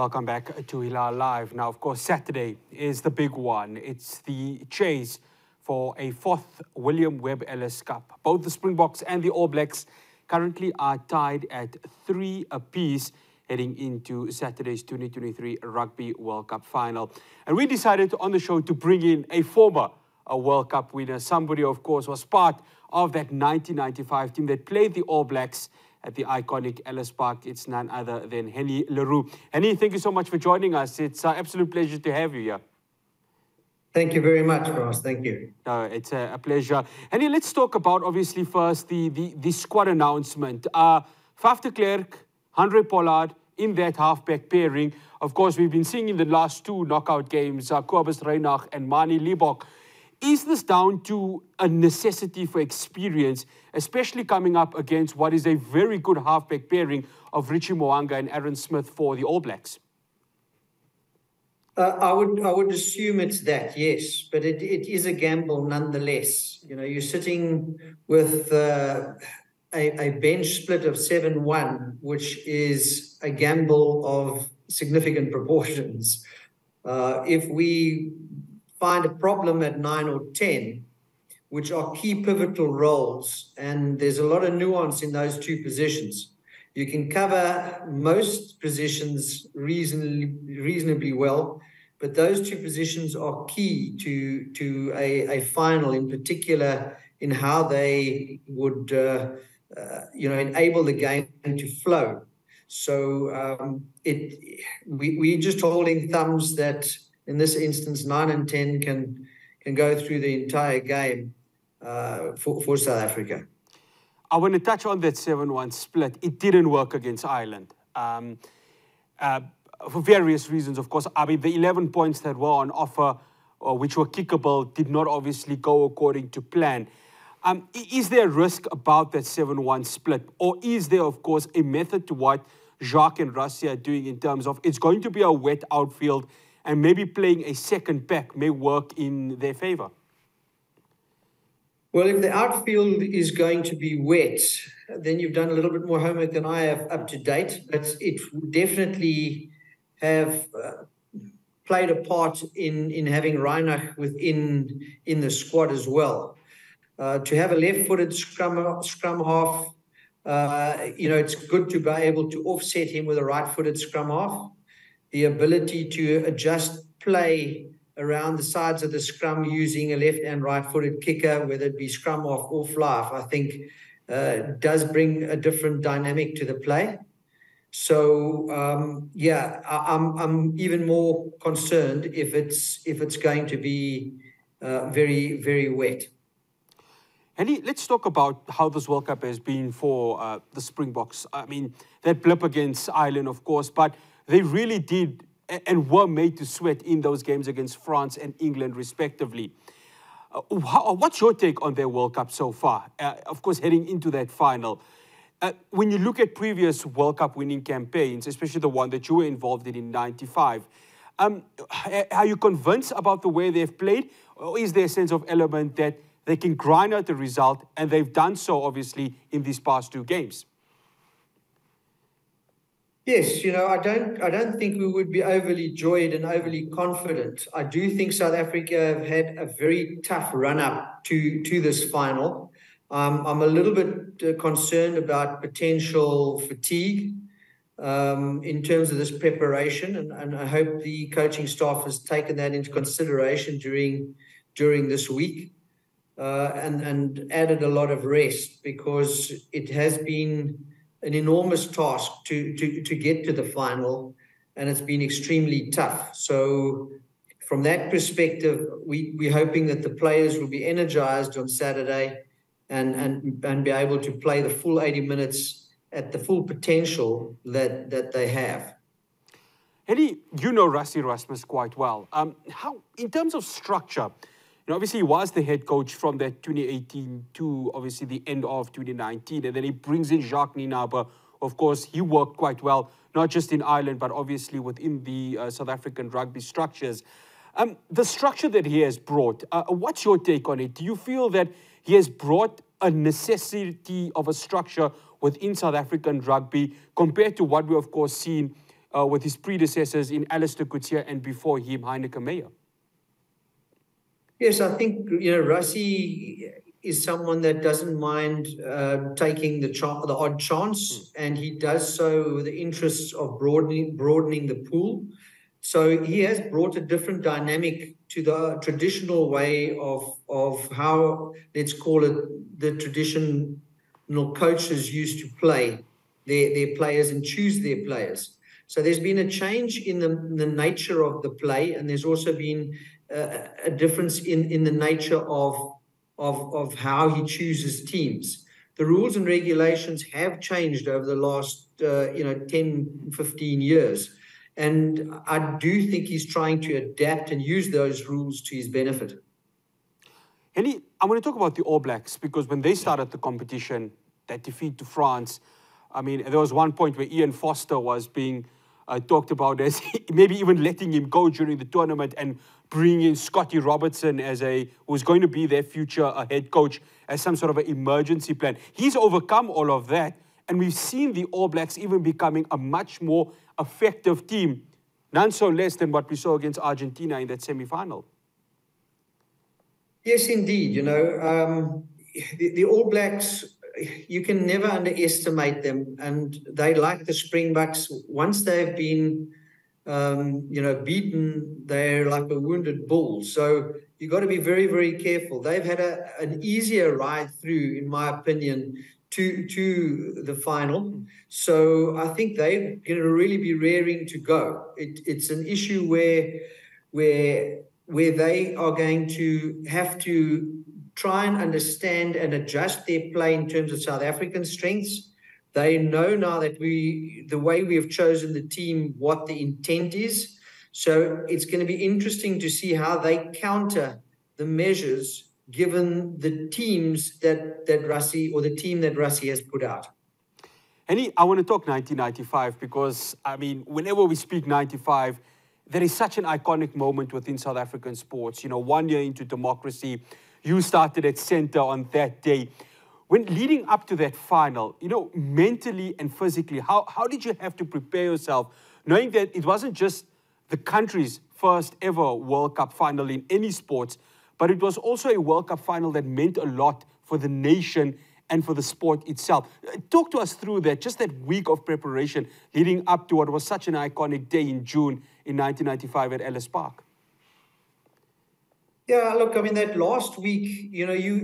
Welcome back to Hilaal Live. Now, of course, Saturday is the big one. It's the chase for a fourth William Webb Ellis Cup. Both the Springboks and the All Blacks currently are tied at three apiece heading into Saturday's 2023 Rugby World Cup final. And we decided on the show to bring in a former a World Cup winner, somebody, of course, was part of that 1995 team that played the All Blacks at the iconic Ellis Park. It's none other than Hennie le Roux. Hennie, thank you so much for joining us. It's an absolute pleasure to have you here. Thank you very much, Ross. Thank you. Uh, it's a, a, pleasure. Hennie, let's talk about, obviously, first the, the, the squad announcement. Uh, Faf de Klerk, Handré Pollard in that halfback pairing. Of course, we've been seeing in the last two knockout games, uh, Cobus Reinach and Manie Libbok. Is this down to a necessity for experience, especially coming up against what is a very good halfback pairing of Richie Mo'unga and Aaron Smith for the All Blacks? Uh, I would I would assume it's that yes, but it, it is a gamble nonetheless. You know, you're sitting with uh, a, a bench split of seven one, which is a gamble of significant proportions. Uh, if we find a problem at nine or 10, which are key pivotal roles. And there's a lot of nuance in those two positions. You can cover most positions reasonably, reasonably well, but those two positions are key to, to a, a final, in particular, in how they would uh, uh, you know, enable the game to flow. So um, it we we're just holding thumbs that in this instance, nine and 10 can, can go through the entire game uh, for, for South Africa. I want to touch on that 7 1 split. It didn't work against Ireland. Um, uh, for various reasons, of course. I mean, the 11 points that were on offer, uh, which were kickable, did not obviously go according to plan. Um, is there a risk about that 7 1 split? Or is there, of course, a method to what Jacques and Rassie are doing in terms of it's going to be a wet outfield and maybe playing a second back may work in their favor? Well, if the outfield is going to be wet, then you've done a little bit more homework than I have up to date. But it would definitely have uh, played a part in in having Reinach within in the squad as well. Uh, to have a left-footed scrum scrum half, uh, you know, it's good to be able to offset him with a right-footed scrum half the ability to adjust play around the sides of the scrum using a left and right footed kicker, whether it be scrum half or fly I think uh, does bring a different dynamic to the play. So um, yeah, I, am I'm, I'm even more concerned if it's if it's going to be uh, very very wet. Hennie, let's talk about how this World Cup has been for uh, the Springboks. I mean, that blip against Ireland, of course, but they really did and were made to sweat in those games against France and England, respectively. Uh, how, what's your take on their World Cup so far? Uh, of course, heading into that final. Uh, when you look at previous World Cup winning campaigns, especially the one that you were involved in in 95, um, are you convinced about the way they've played? Or is there a sense of element that they can grind out the result, and they've done so, obviously, in these past two games? Yes, you know, I don't I don't think we would be overly joyed and overly confident. I do think South Africa have had a very tough run up to to this final. Um, I'm a little bit uh, concerned about potential fatigue um, in terms of this preparation, and, and I hope the coaching staff has taken that into consideration during during this week uh, and and added a lot of rest because it has been an enormous task to, to, to get to the final, and it's been extremely tough. So, from that perspective, we, we're hoping that the players will be energized on Saturday and, and, and be able to play the full 80 minutes at the full potential that, that they have. Eddie, you know Rassie Erasmus quite well. Um, how, in terms of structure, know, obviously, he was the head coach from that 2018 to obviously the end of 2019. And then he brings in Jacques Nienaber. Of course, he worked quite well, not just in Ireland, but obviously within the uh, South African rugby structures. Um, the structure that he has brought, uh, what's your take on it? Do you feel that he has brought a necessity of a structure within South African rugby compared to what we, of course, seen uh, with his predecessors in Allister Coetzee and before him, Heyneke Meyer. Yes, I think, you know, Rassie is someone that doesn't mind uh, taking the, the odd chance, mm. and he does so with the interests of broadening, broadening the pool. So he has brought a different dynamic to the traditional way of of how let's call it the traditional coaches used to play their, their players and choose their players. So there's been a change in the, the nature of the play, and there's also been a difference in, in the nature of, of, of how he chooses teams. The rules and regulations have changed over the last uh, you know 10, 15 years. And I do think he's trying to adapt and use those rules to his benefit. Hennie, I want to talk about the All Blacks because when they started the competition, that defeat to France, I mean, there was one point where Ian Foster was being uh, talked about as maybe even letting him go during the tournament and bringing in Scotty Robertson as a who's going to be their future uh, head coach as some sort of an emergency plan. He's overcome all of that, and we've seen the All Blacks even becoming a much more effective team, none so less than what we saw against Argentina in that semi-final. Yes, indeed. You know, um, the, the All Blacks you can never underestimate them. And they like the Springboks. Once they've been, um, you know, beaten, they're like a wounded bull. So you've got to be very, very careful. They've had a, an easier ride through, in my opinion, to to the final. So I think they're going to really be raring to go. It, it's an issue where where where they are going to have to try and understand and adjust their play in terms of South African strengths. They know now that we, the way we have chosen the team, what the intent is. So it's going to be interesting to see how they counter the measures given the teams that that Rassie or the team that Rassie has put out. Hennie, I want to talk 1995 because I mean, whenever we speak 95, there is such an iconic moment within South African sports. You know, one year into democracy, you started at center on that day. When leading up to that final, you know, mentally and physically, how, how did you have to prepare yourself, knowing that it wasn't just the country's first ever World Cup final in any sports, but it was also a World Cup final that meant a lot for the nation and for the sport itself. Uh, talk to us through that, just that week of preparation leading up to what was such an iconic day in June in 1995 at Ellis Park. Yeah, look, I mean that last week, you know, you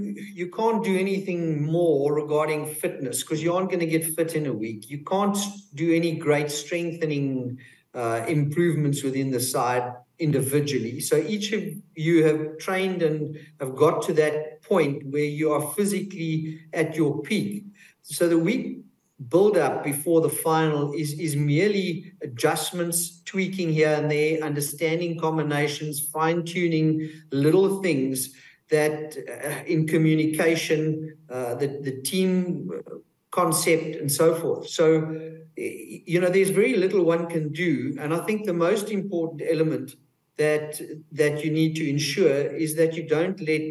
you can't do anything more regarding fitness because you aren't going to get fit in a week. You can't do any great strengthening uh, improvements within the side individually. So each of you have trained and have got to that point where you are physically at your peak. So the week build up before the final is, is merely adjustments, tweaking here and there, understanding combinations, fine tuning little things that uh, in communication, uh, the, the team concept and so forth. So, you know, there's very little one can do. And I think the most important element that that you need to ensure is that you don't let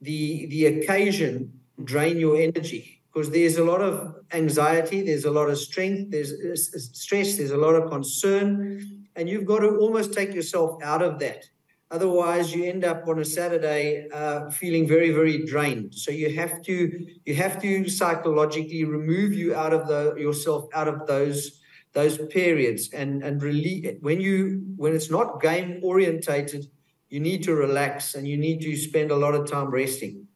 the the occasion drain your energy because there's a lot of anxiety, there's a lot of strength, there's stress, there's a lot of concern, and you've got to almost take yourself out of that. Otherwise, you end up on a Saturday uh, feeling very, very drained. So you have to you have to psychologically remove you out of the yourself out of those those periods and and really when you when it's not game orientated, you need to relax and you need to spend a lot of time resting.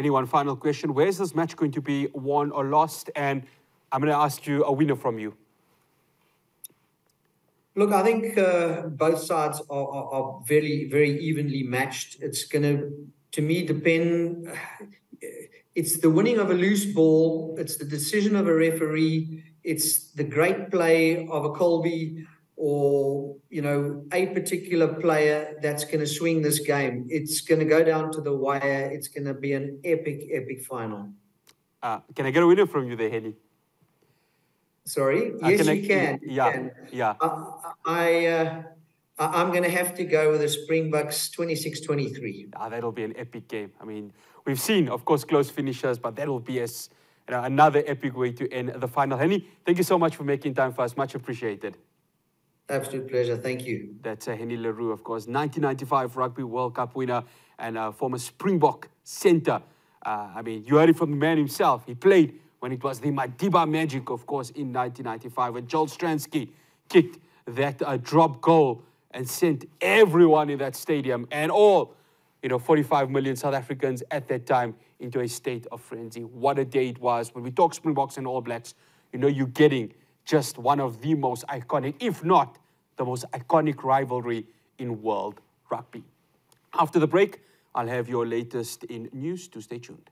Any one final question. Where is this match going to be won or lost? And I'm going to ask you a winner from you. Look, I think uh, both sides are, are, are, very, very evenly matched. It's going to, to me, depend. It's the winning of a loose ball. It's the decision of a referee. It's the great play of a Kolbe or you know a particular player that's going to swing this game. It's going to go down to the wire. It's going to be an epic, epic final. Uh, can I get a winner from you there, Hennie? Sorry. Uh, yes, can you I, can. Yeah, you can. yeah. I, I uh, I'm going to have to go with the Springboks 26-23. Ah, that'll be an epic game. I mean, we've seen, of course, close finishers, but that'll be as, you know, another epic way to end the final. Hennie, thank you so much for making time for us. Much appreciated. Absolute pleasure. Thank you. That's uh, Hennie le Roux, of course, 1995 Rugby World Cup winner and a former Springbok centre. Uh, I mean, you heard it from the man himself. He played when it was the Madiba Magic, of course, in 1995, when Joel Stransky kicked that uh, drop goal and sent everyone in that stadium and all, you know, 45 million South Africans at that time into a state of frenzy. What a day it was. When we talk Springboks and All Blacks, you know, you're getting just one of the most iconic, if not the most iconic rivalry in world rugby. After the break, I'll have your latest in news to stay tuned.